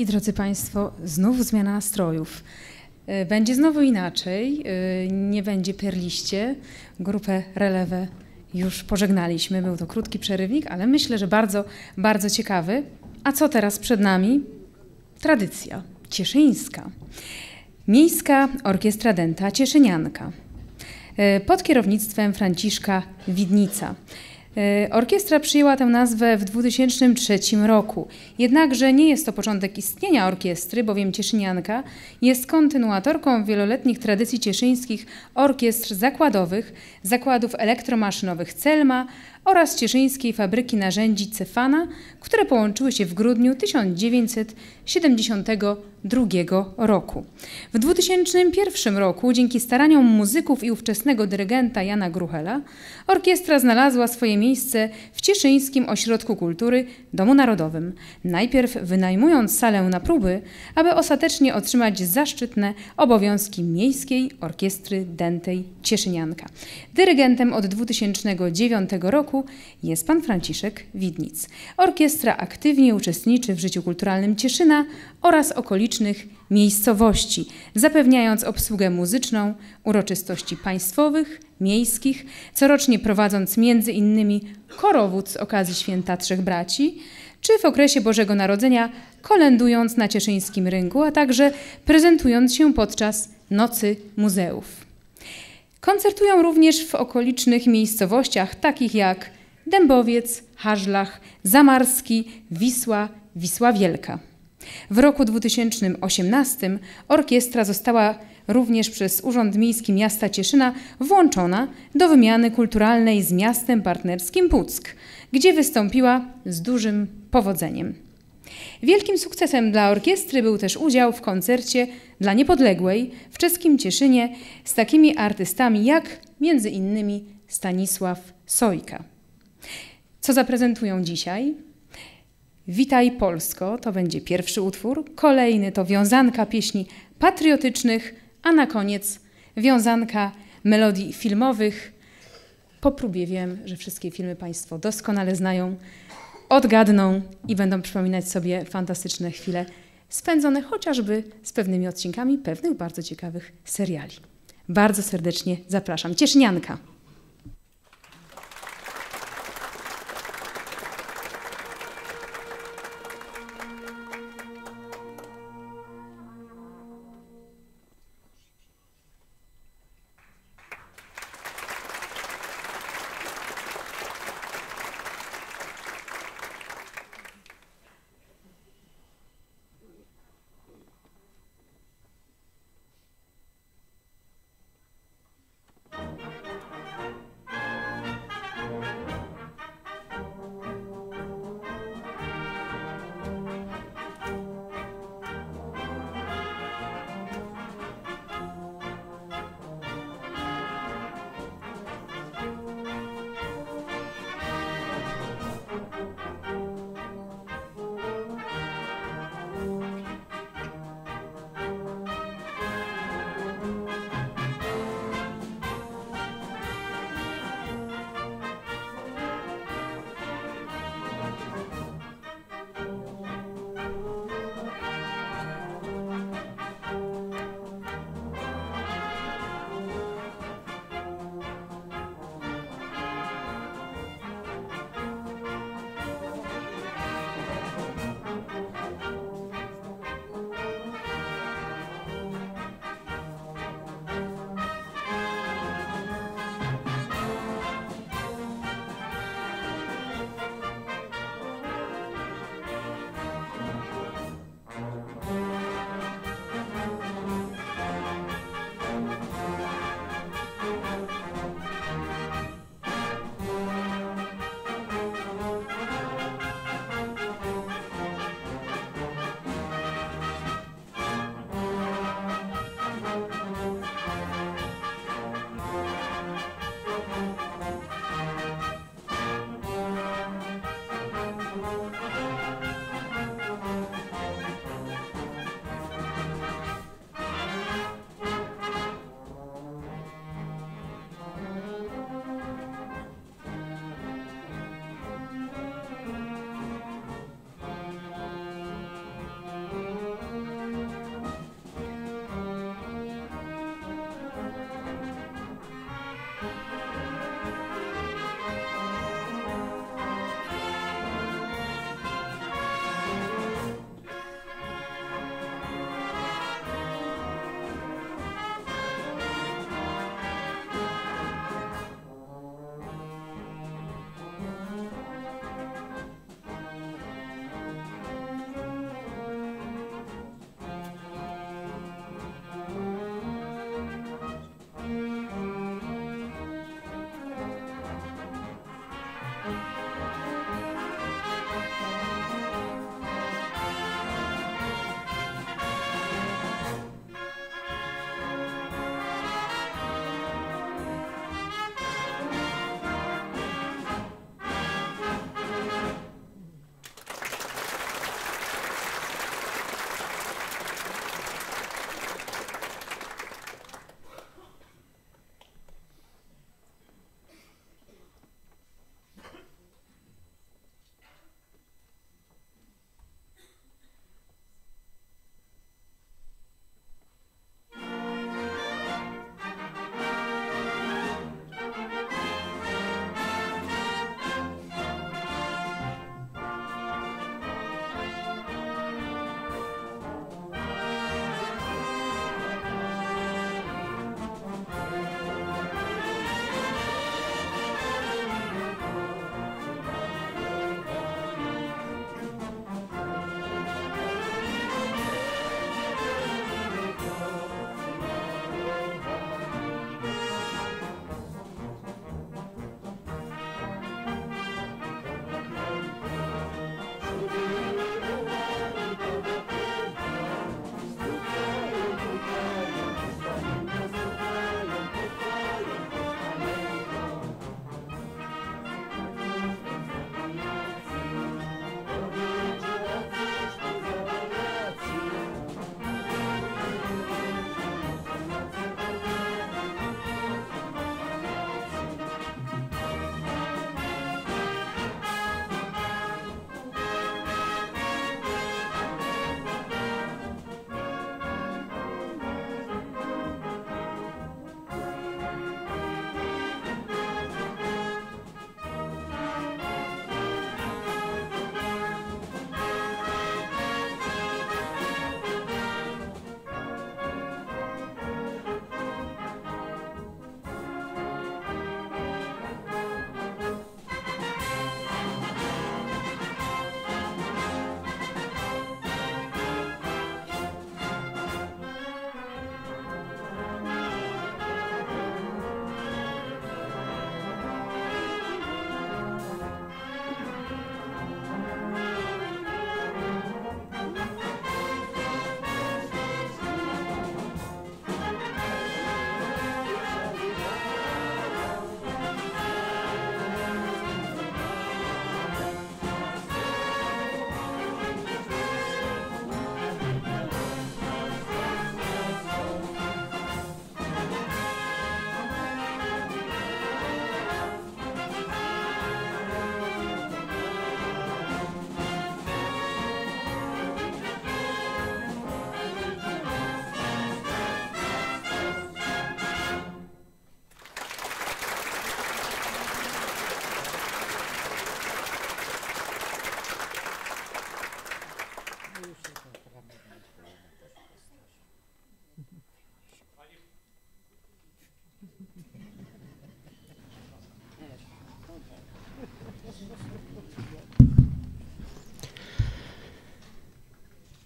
I drodzy Państwo, znów zmiana nastrojów. E, będzie znowu inaczej, e, nie będzie perliście. Grupę Relewę już pożegnaliśmy, był to krótki przerywnik, ale myślę, że bardzo, bardzo ciekawy. A co teraz przed nami? Tradycja cieszyńska. Miejska Orkiestra Dęta Cieszynianka e, pod kierownictwem Franciszka Widnica. E, orkiestra przyjęła tę nazwę w 2003 roku. Jednakże nie jest to początek istnienia orkiestry, bowiem Cieszynianka jest kontynuatorką wieloletnich tradycji cieszyńskich orkiestr zakładowych, zakładów elektromaszynowych Celma oraz Cieszyńskiej Fabryki Narzędzi Cefana, które połączyły się w grudniu 1972 roku. W 2001 roku, dzięki staraniom muzyków i ówczesnego dyrygenta Jana Gruchela, orkiestra znalazła swoje miejsce w Cieszyńskim Ośrodku Kultury Domu Narodowym, najpierw wynajmując salę na próby, aby ostatecznie otrzymać zaszczytne obowiązki Miejskiej Orkiestry Dętej Cieszynianka. Dyrygentem od 2009 roku jest pan Franciszek Widnic. Orkiestra aktywnie uczestniczy w życiu kulturalnym Cieszyna oraz okolicznych miejscowości, zapewniając obsługę muzyczną uroczystości państwowych, miejskich, corocznie prowadząc między innymi korowód z okazji święta Trzech Braci, czy w okresie Bożego Narodzenia kolędując na cieszyńskim rynku, a także prezentując się podczas Nocy Muzeów. Koncertują również w okolicznych miejscowościach takich jak Dębowiec, Harzlach, Zamarski, Wisła, Wisła Wielka. W roku 2018 orkiestra została również przez Urząd Miejski Miasta Cieszyna włączona do wymiany kulturalnej z miastem partnerskim Puck, gdzie wystąpiła z dużym powodzeniem. Wielkim sukcesem dla orkiestry był też udział w koncercie dla Niepodległej w czeskim Cieszynie z takimi artystami jak między innymi Stanisław Sojka. Co zaprezentują dzisiaj? Witaj Polsko to będzie pierwszy utwór, kolejny to wiązanka pieśni patriotycznych, a na koniec wiązanka melodii filmowych. Po próbie wiem, że wszystkie filmy Państwo doskonale znają, odgadną i będą przypominać sobie fantastyczne chwile spędzone chociażby z pewnymi odcinkami pewnych bardzo ciekawych seriali. Bardzo serdecznie zapraszam. Ciesznianka.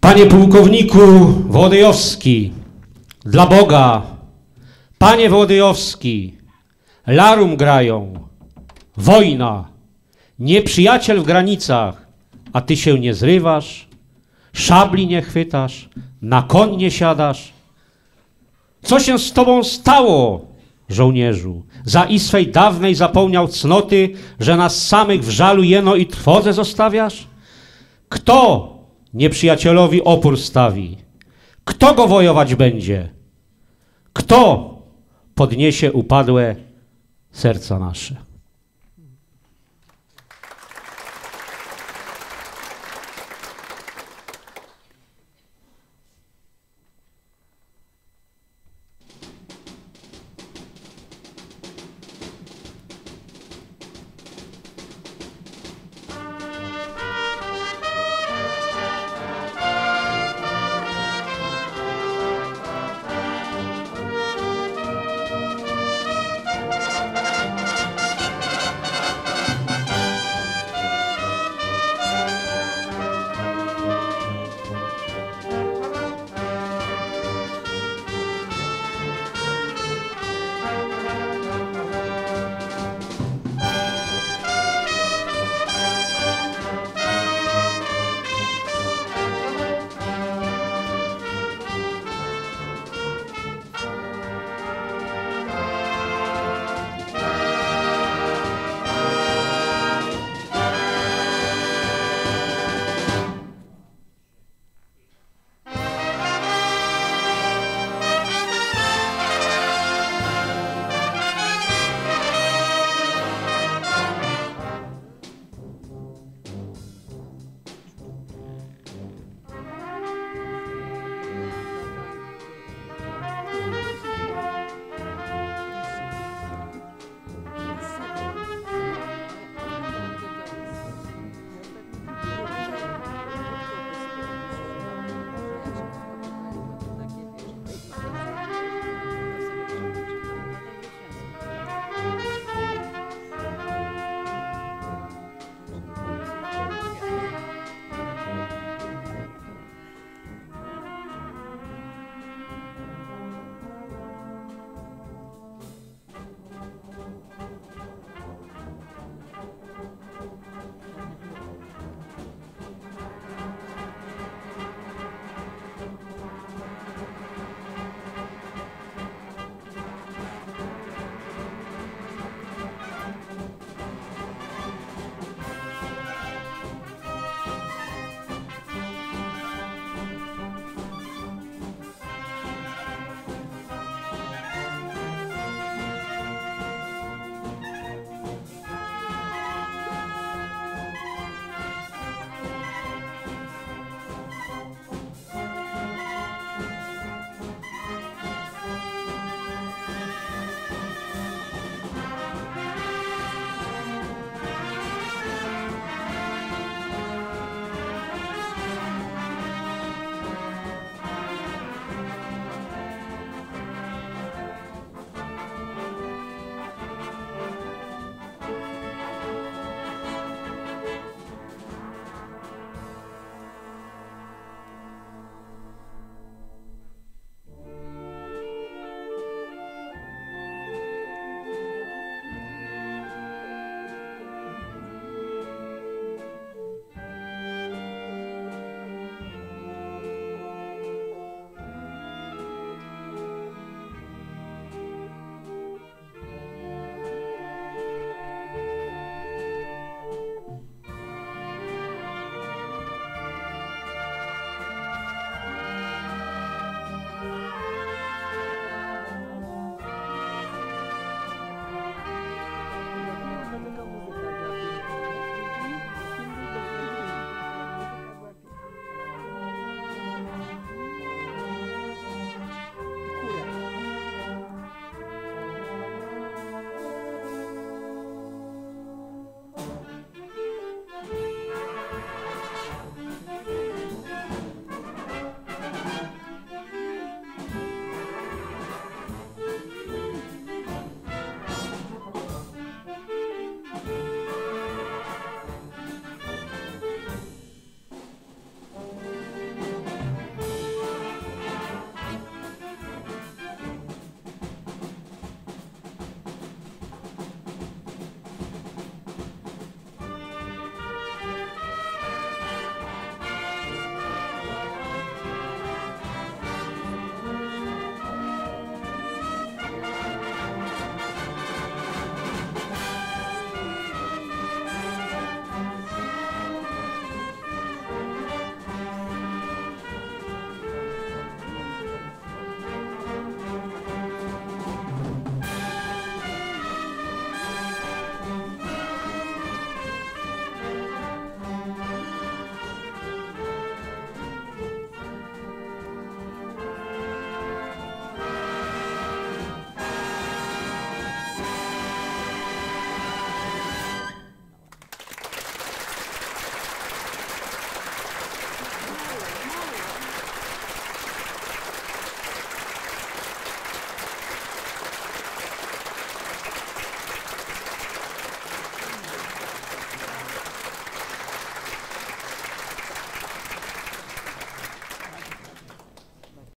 Panie pułkowniku Wołodyjowski, dla Boga, panie Wołodyjowski, larum grają, wojna, nieprzyjaciel w granicach, a ty się nie zrywasz, szabli nie chwytasz, na koń nie siadasz. Co się z tobą stało, żołnierzu? Za i swej dawnej zapomniał cnoty, że nas samych w żalu jeno i trwodze zostawiasz? Kto nieprzyjacielowi opór stawi? Kto go wojować będzie? Kto podniesie upadłe serca nasze?